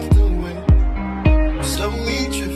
have to wait. So we drift.